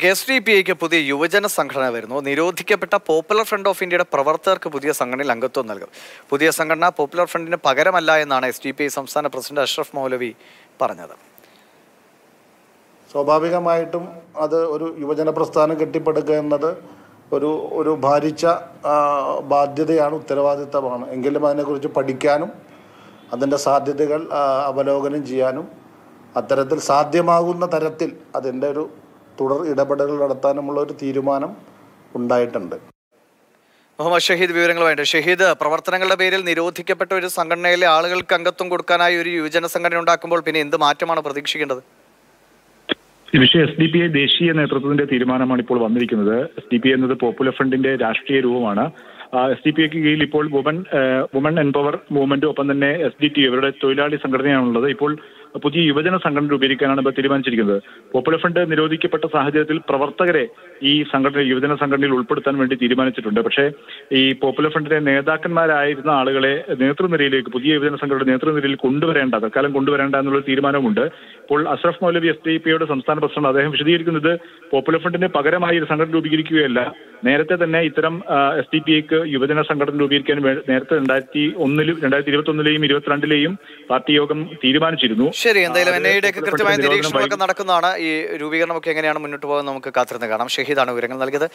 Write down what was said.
S D P ഐക്ക് പുതിയ യുവജന സംഘടന വരുന്നു. നിരോധിക്കപ്പെട്ട പോപ്പുലർ ഫ്രണ്ട് ഓഫ് ഇന്ത്യയുടെ പ്രവർത്തകർക്ക് പുതിയ സംഘടനയിൽ അംഗത്വം നൽകും. പുതിയ സംഘടന പോപ്പുലർ ഫ്രണ്ടിന് പകരമല്ല എന്നാണ് എസ് ഡി പി ഐ സംസ്ഥാന പ്രസിഡന്റ് അഷ്റഫ് മൗലവി പറഞ്ഞത്. സ്വാഭാവികമായിട്ടും അത് ഒരു യുവജന പ്രസ്ഥാനം കെട്ടിപ്പടുക്കുക എന്നത് ഒരു ഒരു ഭാരിച്ച ബാധ്യതയാണ് ഉത്തരവാദിത്തമാണ്. എങ്കിലും അതിനെക്കുറിച്ച് പഠിക്കാനും അതിന്റെ സാധ്യതകൾ അവലോകനം ചെയ്യാനും അത്തരത്തിൽ സാധ്യമാകുന്ന തരത്തിൽ അതിന്റെ ഒരു തുടർ ഇടപെടലുകൾ നടത്താനുമുള്ള ഒരു തീരുമാനം ഉണ്ടായിട്ടുണ്ട്. മുഹമ്മദ് ഷഹീദ് വിവരങ്ങളുമായിട്ട്. ഷഹീദ് പ്രവർത്തനങ്ങളുടെ പേരിൽ നിരോധിക്കപ്പെട്ട ഒരു സംഘടനയിലെ ആളുകൾക്ക് അംഗത്വം കൊടുക്കാനായി ഒരു യുവജന സംഘടന ഉണ്ടാക്കുമ്പോൾ പിന്നെ എന്ത് മാറ്റമാണ് പ്രതീക്ഷിക്കേണ്ടത്? ഈ വിഷയം എസ് ഡി പി ഐ ദേശീയ നേതൃത്വത്തിന്റെ തീരുമാനമാണ് ഇപ്പോൾ വന്നിരിക്കുന്നത്. എസ് ഡി പി ഐ എന്നത് പോപ്പുലർ ഫ്രണ്ടിന്റെ രാഷ്ട്രീയ രൂപമാണ്. എസ് ഡി പി ഐക്ക് കീഴിൽ ഇപ്പോൾ വുമൺ വുമൺ എംപവർ മൂവ്മെന്റും ഒപ്പം തന്നെ എസ് ഡി ടി ഇവരുടെ തൊഴിലാളി സംഘടനയാണുള്ളത്. ഇപ്പോൾ പുതിയ യുവജന സംഘടന രൂപീകരിക്കാനാണ് ഇപ്പോൾ തീരുമാനിച്ചിരിക്കുന്നത്. പോപ്പുലർ ഫ്രണ്ട് നിരോധിക്കപ്പെട്ട സാഹചര്യത്തിൽ പ്രവർത്തകരെ ഈ സംഘടന യുവജന സംഘടനയിൽ ഉൾപ്പെടുത്താൻ വേണ്ടി തീരുമാനിച്ചിട്ടുണ്ട്. പക്ഷേ ഈ പോപ്പുലർ ഫ്രണ്ടിന്റെ നേതാക്കന്മാരായിരുന്ന ആളുകളെ നേതൃനിരയിലേക്ക് പുതിയ യുവജന സംഘടനയുടെ നേതൃനിരയിൽ കൊണ്ടുവരേണ്ട തൽക്കാലം കൊണ്ടുവരേണ്ട എന്നുള്ള തീരുമാനമുണ്ട് ഇപ്പോൾ അഷ്റഫ് മൗലവി എസ് ഡി പിയുടെ സംസ്ഥാന പ്രസിഡന്റ് അദ്ദേഹം വിശദീകരിക്കുന്നത് പോപ്പുലർ ഫ്രണ്ടിന് പകരമായി ഒരു സംഘടന രൂപീകരിക്കുകയല്ല. നേരത്തെ തന്നെ ഇത്തരം എസ് ഡി പി ഐക്ക് യുവജന സംഘടന രൂപീകരിക്കാൻ നേരത്തെ രണ്ടായിരത്തി ഒന്നിലും രണ്ടായിരത്തി ഇരുപത്തി ഒന്നിലെയും ഇരുപത്തിരണ്ടിലെയും പാർട്ടി യോഗം തീരുമാനിച്ചിരുന്നു. ശരി എന്തായാലും എൻ ഐ ഐയുടെ ഒക്കെ കൃത്യമായ നിരീക്ഷണമൊക്കെ നടക്കുന്നതാണ്. ഈ രൂപീകരണമൊക്കെ എങ്ങനെയാണ് മുന്നോട്ട് പോകുന്നത് നമുക്ക് കാത്തിരുന്ന് കാണാം. ഷഹീദാണ് വിവരങ്ങൾ നൽകിയത്.